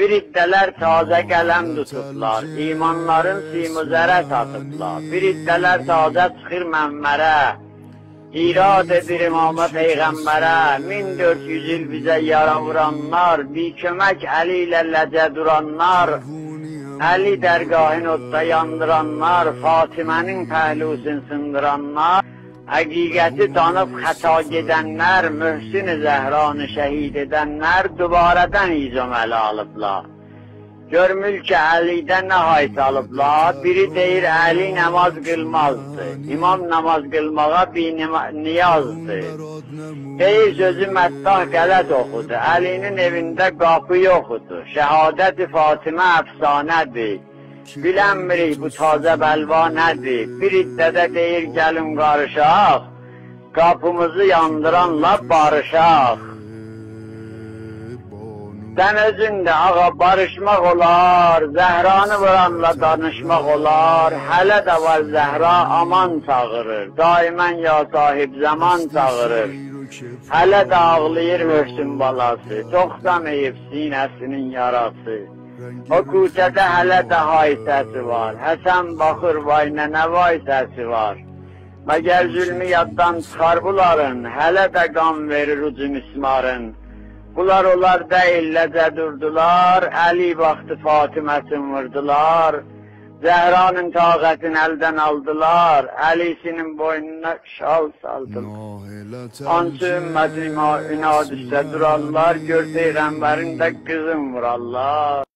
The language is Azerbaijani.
Bir iddələr tazə qələm tutublar, imanların simüzərə satıblar. Bir iddələr tazə çıxır mənmərə, İrad edir imamə peyğəmbərə, 1400 il bizə yara vuranlar, bir kömək əli ilə ləcə duranlar, Əli dərgahın odda yandıranlar, Fatimənin pəhlusun sındıranlar, həqiqəti tanıb xəta gedənlər, Möhsin-i Zəhranı şəhid edənlər, dubarədən izom ələ alıblar. Görmül ki, Əlidən nə hayt alıblar, biri deyir Əli namaz qılmazdı, imam namaz qılmağa bir niyazdır. Deyir sözü məddah qələt oxudu, Əlinin evində qapı yoxudur, şəhadət-i Fatimə əfsanədir. Bilənmirik bu tazə bəlva nədir, bir iddədə deyir gəlin qarışaq, qapımızı yandıranla barışaq. Sən özün də ağa barışmaq olar, Zəhranı vuranla danışmaq olar, hələ də var Zəhra aman çağırır, daimən ya sahib zaman çağırır. Hələ də ağlayır Möhsün balası, çoxdamayıb sinəsinin yarası. O küçədə hələ də hay səsi var, Həsən baxır vay nənə vay səsi var. Məgər zülmü yaddan çıxar bunların, hələ də qan verir ucu mismarın. Bunlar onlar deyilləcə durdular, Əli vaxtı Fatiməsin vurdular, Zəhranın taqətini əldən aldılar, Əlisinin boynuna şal saldılar. Hansı ümmətin inad üstə durarlar, gör Peyğəmbərin də qızın vurarlar.